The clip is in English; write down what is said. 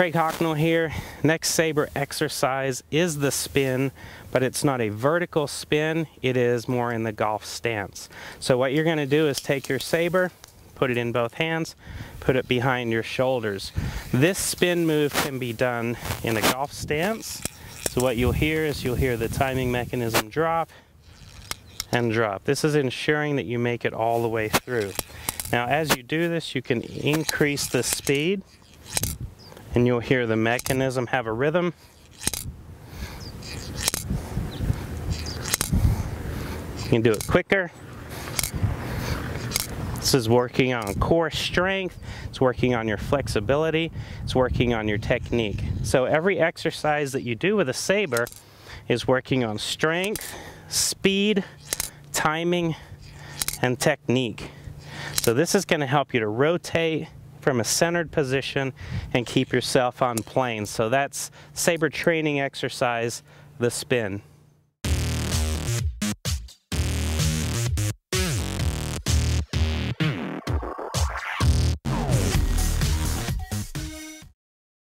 Craig Hocknull here. Next saber exercise is the spin, but it's not a vertical spin, it is more in the golf stance. So what you're gonna do is take your saber, put it in both hands, put it behind your shoulders. This spin move can be done in a golf stance. So what you'll hear is you'll hear the timing mechanism drop and drop. This is ensuring that you make it all the way through. Now as you do this, you can increase the speed and you'll hear the mechanism have a rhythm. You can do it quicker. This is working on core strength, it's working on your flexibility, it's working on your technique. So every exercise that you do with a saber is working on strength, speed, timing, and technique. So this is going to help you to rotate, from a centered position and keep yourself on plane. So that's saber training exercise, the spin.